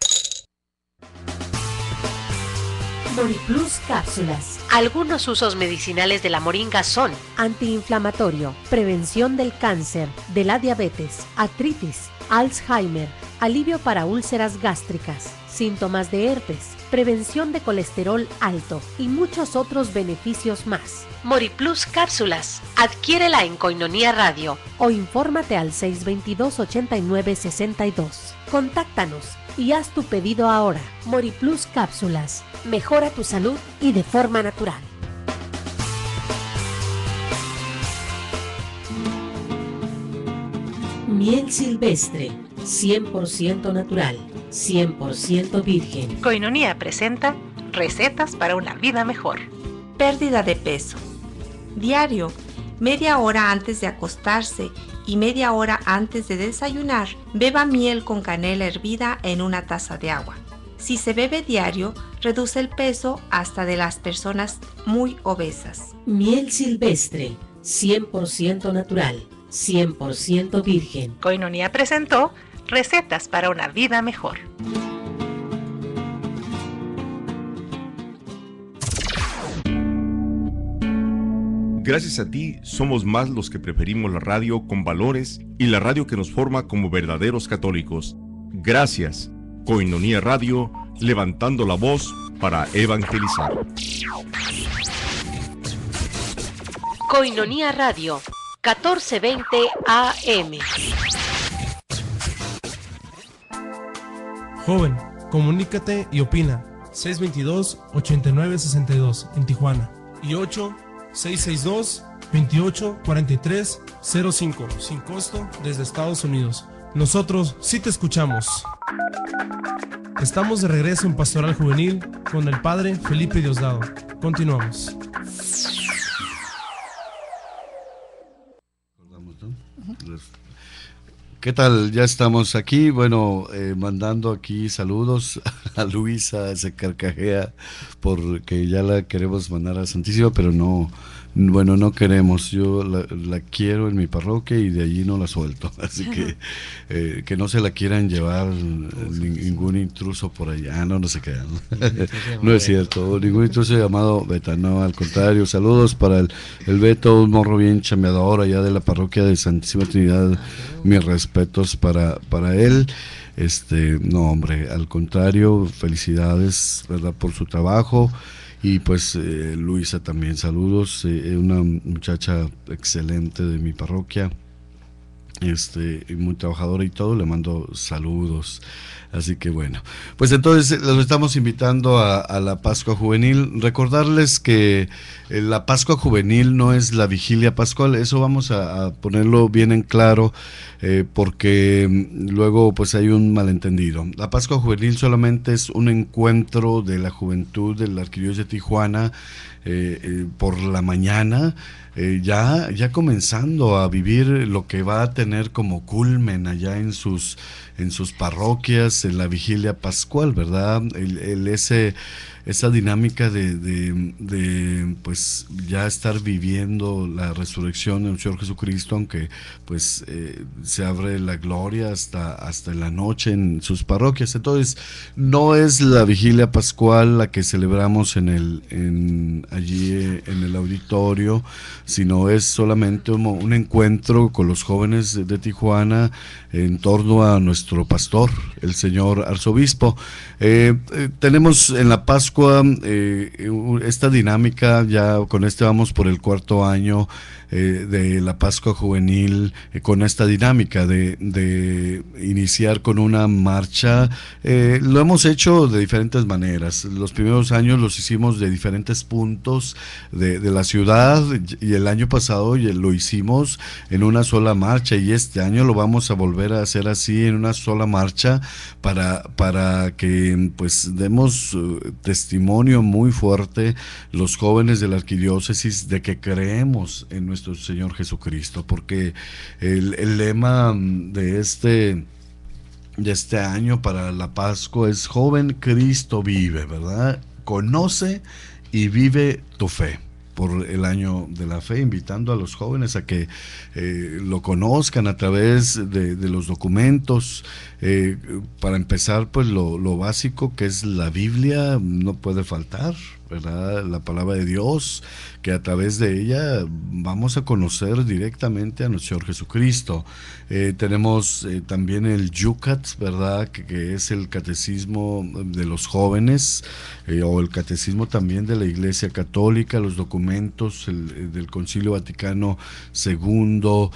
Moriplus Cápsulas. Algunos usos medicinales de la moringa son antiinflamatorio, prevención del cáncer, de la diabetes, artritis, Alzheimer, alivio para úlceras gástricas, síntomas de herpes, prevención de colesterol alto y muchos otros beneficios más. Moriplus Cápsulas. Adquiérela en Coinonía Radio o infórmate al 622-8962. Contáctanos y haz tu pedido ahora. Moriplus Cápsulas. Mejora tu salud y de forma natural. Miel silvestre, 100% natural, 100% virgen. Coinonía presenta recetas para una vida mejor. Pérdida de peso. Diario, media hora antes de acostarse y media hora antes de desayunar, beba miel con canela hervida en una taza de agua. Si se bebe diario, reduce el peso hasta de las personas muy obesas. Miel silvestre, 100% natural, 100% virgen. Coinonía presentó recetas para una vida mejor. Gracias a ti somos más los que preferimos la radio con valores y la radio que nos forma como verdaderos católicos. Gracias. Coinonía Radio, levantando la voz para evangelizar. Coinonía Radio, 1420 AM. Joven, comunícate y opina. 622-8962 en Tijuana y 8-662-2843-05 sin costo desde Estados Unidos. Nosotros sí te escuchamos. Estamos de regreso en Pastoral Juvenil con el Padre Felipe Diosdado. Continuamos. ¿Qué tal? Ya estamos aquí, bueno, eh, mandando aquí saludos a Luisa, se carcajea porque ya la queremos mandar a Santísima, pero no, bueno, no queremos, yo la, la quiero en mi parroquia y de allí no la suelto, así que eh, que no se la quieran llevar ni- ningún intruso por allá, no, no se quedan, no es cierto, ningún intruso llamado Beta, no, al contrario, saludos para el, el Beto, un morro bien chambeador allá de la parroquia de Santísima Trinidad, mis respetos para, para él. Este, no, hombre, al contrario, felicidades, ¿verdad? Por su trabajo. Y pues eh, Luisa también, saludos, eh, una muchacha excelente de mi parroquia, este, muy trabajadora y todo, le mando saludos. Así que bueno, pues entonces los estamos invitando a, la Pascua Juvenil. Recordarles que eh, la Pascua Juvenil no es la vigilia pascual, eso vamos a, ponerlo bien en claro, eh, porque mm, luego pues hay un malentendido. La Pascua Juvenil solamente es un encuentro de la juventud de la Arquidiócesis de Tijuana eh, eh, por la mañana, eh, ya, ya comenzando a vivir lo que va a tener como culmen allá en sus, en sus parroquias, en la vigilia pascual, ¿verdad? El, ese esa dinámica de, de, pues ya estar viviendo la resurrección del Señor Jesucristo, aunque pues eh, se abre la gloria hasta, hasta la noche en sus parroquias. Entonces, no es la vigilia pascual la que celebramos en el, en, allí eh, en el auditorio, sino es solamente un, un encuentro con los jóvenes de, de Tijuana en torno a nuestro pastor, el señor arzobispo. Eh, eh, tenemos en la Pascua eh, esta dinámica, ya con este vamos por el cuarto año eh, de la Pascua Juvenil, eh, con esta dinámica de, de, iniciar con una marcha. Eh, lo hemos hecho de diferentes maneras. Los primeros años los hicimos de diferentes puntos de, de la ciudad y el año pasado lo hicimos en una sola marcha y este año lo vamos a volver a hacer así en una sola marcha para, para que pues demos uh, testimonio muy fuerte los jóvenes de la arquidiócesis de que creemos en nuestro Señor Jesucristo, porque el, el lema de este de este año para la Pascua es joven Cristo vive, ¿verdad? Conoce y vive tu fe por el año de la fe, invitando a los jóvenes a que eh, lo conozcan a través de, de los documentos. Eh, para empezar, pues lo, lo, básico que es la Biblia no puede faltar, ¿verdad? La palabra de Dios, que a través de ella vamos a conocer directamente a nuestro Señor Jesucristo. Eh, tenemos eh, también el Yucat, ¿verdad? Que, es el catecismo de los jóvenes, eh, o el catecismo también de la Iglesia Católica, los documentos el, del Concilio Vaticano II.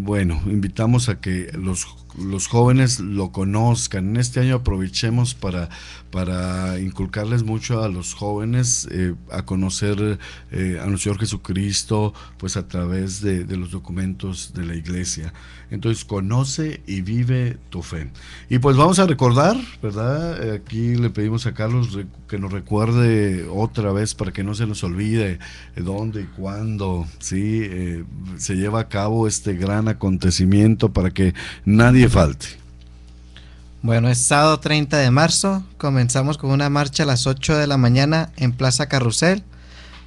bueno, invitamos a que los los jóvenes lo conozcan. En este año aprovechemos para, para inculcarles mucho a los jóvenes a conocer a nuestro Señor Jesucristo, pues a través de, los documentos de la iglesia. Entonces, conoce y vive tu fe. Y pues vamos a recordar, ¿verdad? Aquí le pedimos a Carlos que nos recuerde otra vez para que no se nos olvide dónde y cuándo, ¿sí? Eh, se lleva a cabo este gran acontecimiento para que nadie falte. Bueno, es sábado 30 de marzo. Comenzamos con una marcha a las 8 de la mañana en Plaza Carrusel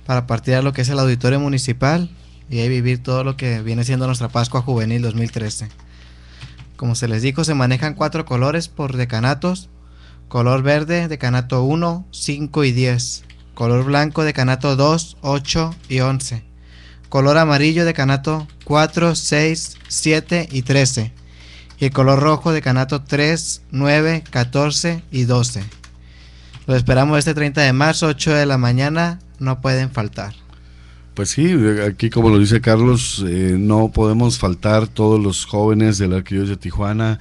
para partir a lo que es el auditorio municipal y ahí vivir todo lo que viene siendo nuestra Pascua Juvenil 2013. Como se les dijo, se manejan cuatro colores por decanatos. Color verde, decanato 1, 5 y 10. Color blanco, decanato 2, 8 y 11. Color amarillo, decanato 4, 6, 7 y 13 y el color rojo de Canato 3, 9, 14 y 12. Lo esperamos este 30 de marzo, 8 de la mañana, no pueden faltar. Pues sí, aquí como lo dice Carlos, eh, no podemos faltar todos los jóvenes de la arquidiócesis de Tijuana,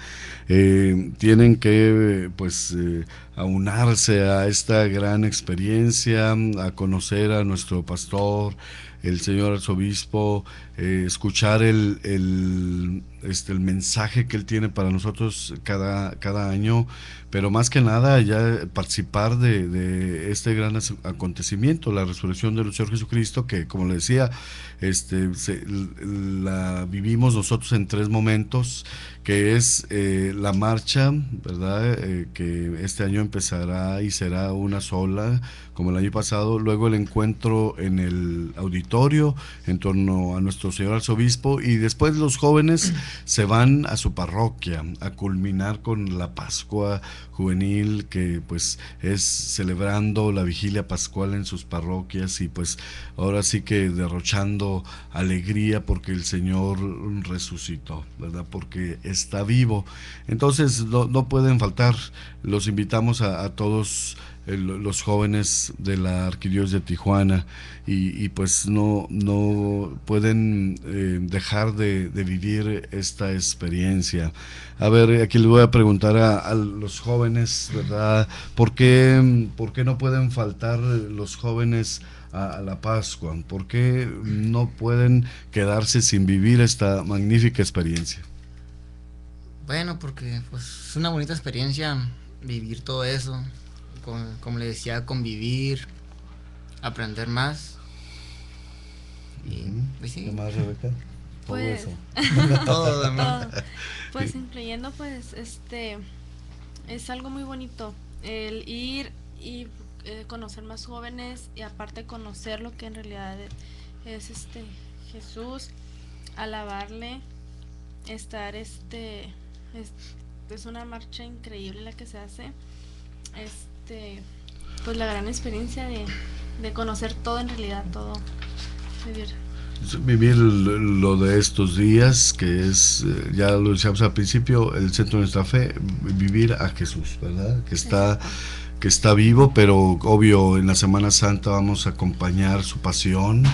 eh, tienen que pues eh, aunarse a esta gran experiencia, a conocer a nuestro pastor, el señor arzobispo, eh, escuchar el, el, este, el mensaje que él tiene para nosotros cada, cada año, pero más que nada ya participar de, de este gran acontecimiento, la resurrección del Señor Jesucristo, que como le decía, este, se, la vivimos nosotros en tres momentos, que es eh, la marcha, ¿verdad? Eh, que este año empezará y será una sola, como el año pasado, luego el encuentro en el auditorio en torno a nuestro señor arzobispo y después los jóvenes se van a su parroquia a culminar con la Pascua juvenil que pues es celebrando la vigilia pascual en sus parroquias y pues ahora sí que derrochando alegría porque el Señor resucitó, ¿verdad? Porque está vivo. Entonces no, no pueden faltar, los invitamos a, a todos los jóvenes de la arquidiócesis de Tijuana y, pues no, no pueden eh, dejar de, vivir esta experiencia. A ver, aquí les voy a preguntar a, a, los jóvenes, ¿verdad? ¿Por qué, ¿Por qué no pueden faltar los jóvenes a, a la Pascua? ¿Por qué no pueden quedarse sin vivir esta magnífica experiencia? Bueno, porque pues es una bonita experiencia vivir todo eso, con, como le decía, convivir, aprender más. Y, pues sí. ¿Qué más, Rebeca? Todo pues, eso. todo, todo. Pues sí. incluyendo, pues, este, es algo muy bonito el ir y eh, conocer más jóvenes y aparte conocer lo que en realidad es este Jesús, alabarle, estar este es, es una marcha increíble la que se hace. Este pues la gran experiencia de, de conocer todo en realidad, todo vivir vivir lo de estos días, que es, eh, ya lo decíamos al principio, el centro de nuestra fe, vivir a Jesús, ¿verdad? Que está, que está vivo, pero obvio en la Semana Santa vamos a acompañar su pasión,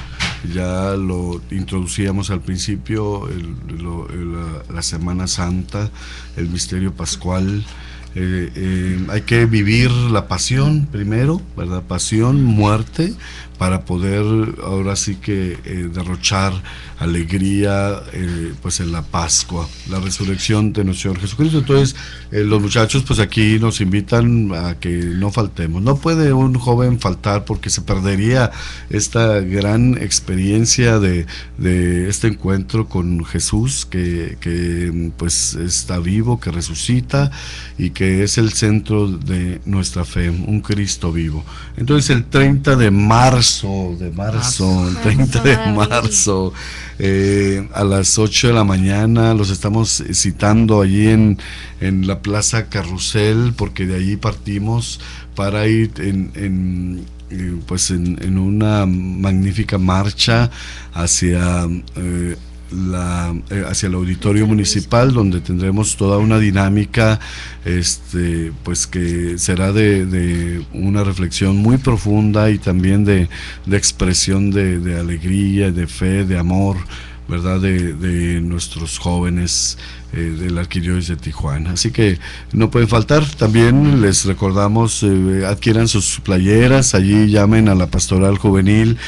ya lo introducíamos al principio, el- lo- el- la Semana Santa, el misterio pascual. Eh, eh, hay que vivir la pasión primero, ¿verdad? Pasión, muerte, para poder ahora sí que eh, derrochar alegría eh, pues en la Pascua, la resurrección de nuestro Señor Jesucristo. Entonces, eh, los muchachos pues aquí nos invitan a que no faltemos. No puede un joven faltar porque se perdería esta gran experiencia de, este encuentro con Jesús que, que, pues está vivo, que resucita y que es el centro de nuestra fe, un Cristo vivo. Entonces el 30 de marzo, de marzo, el 30 de marzo, eh, a las 8 de la mañana, los estamos citando allí en, en la Plaza Carrusel, porque de allí partimos para ir en, en, eh, pues en, en una magnífica marcha hacia eh, la, eh, hacia el auditorio municipal donde tendremos toda una dinámica este pues que será de, una reflexión muy profunda y también de, de expresión de, alegría de fe de amor verdad de, nuestros jóvenes eh, de la arquidiócesis de Tijuana. Así que no pueden faltar. También les recordamos eh, adquieran sus playeras. Allí llamen a la pastoral juvenil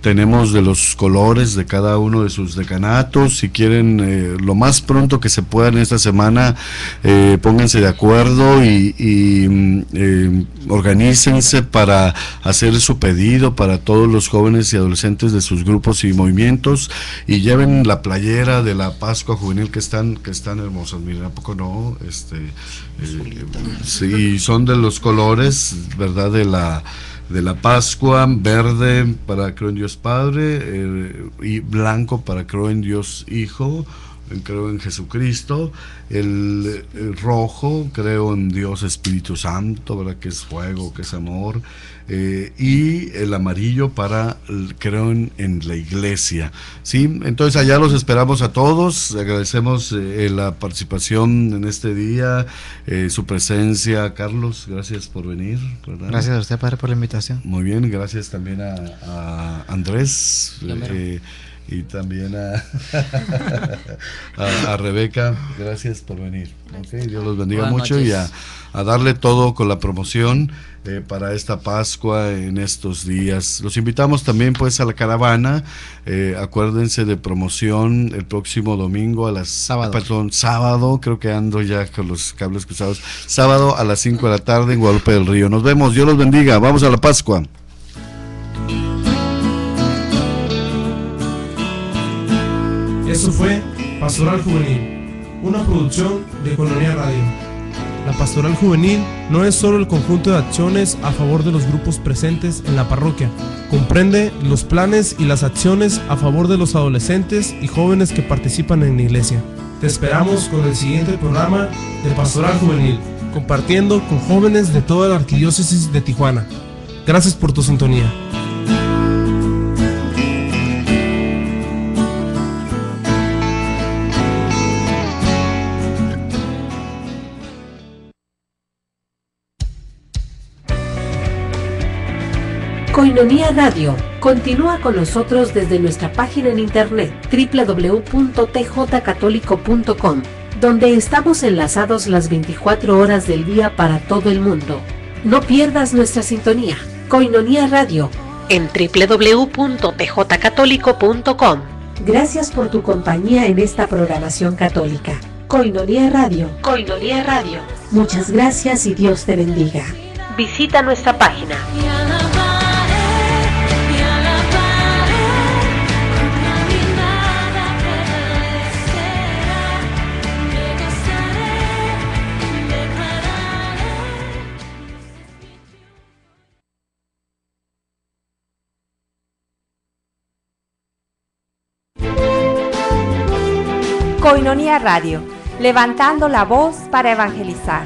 tenemos de los colores de cada uno de sus decanatos. Si quieren eh, lo más pronto que se pueda en esta semana, eh, pónganse de acuerdo y, y, mm, eh, organícense para hacer su pedido para todos los jóvenes y adolescentes de sus grupos y movimientos y lleven la playera de la Pascua Juvenil que están que están hermosas. Miren, ¿a poco no? Este, sí, son de los colores, ¿verdad? De la de la Pascua, verde para creo en Dios Padre eh, y blanco para creo en Dios Hijo, creo en Jesucristo, el, el rojo creo en Dios Espíritu Santo, ¿verdad? que es fuego, que es amor, eh, y el amarillo para el- creo en, en la iglesia. ¿sí? Entonces allá los esperamos a todos, agradecemos eh, la participación en este día, eh, su presencia, Carlos, gracias por venir. ¿verdad? Gracias a usted, padre, por la invitación. Muy bien, gracias también a, a Andrés y también a, a, a Rebeca. Gracias por venir. Ok, Dios los bendiga Buenas mucho y a, a darle todo con la promoción eh, para esta Pascua en estos días. Los invitamos también pues a la caravana. eh, acuérdense de promoción el próximo domingo a las Sábado. perdón, sábado, creo que ando ya con los cables cruzados. Sábado a las 5 de la tarde en Guadalupe del Río. Nos vemos, Dios los bendiga. Vamos a la Pascua. Eso fue Pastoral Juvenil, una producción de Colonia Radio. La Pastoral Juvenil no es solo el conjunto de acciones a favor de los grupos presentes en la parroquia, comprende los planes y las acciones a favor de los adolescentes y jóvenes que participan en la iglesia. Te esperamos con el siguiente programa de Pastoral Juvenil, compartiendo con jóvenes de toda la arquidiócesis de Tijuana. Gracias por tu sintonía. Coinonía Radio continúa con nosotros desde nuestra página en internet www.tjcatólico.com, donde estamos enlazados las 24 horas del día para todo el mundo. No pierdas nuestra sintonía. Coinonía Radio en www.tjcatólico.com. Gracias por tu compañía en esta programación católica. Coinonía Radio. Coinonía Radio. Muchas gracias y Dios te bendiga. Visita nuestra página Coinonía Radio, levantando la voz para evangelizar.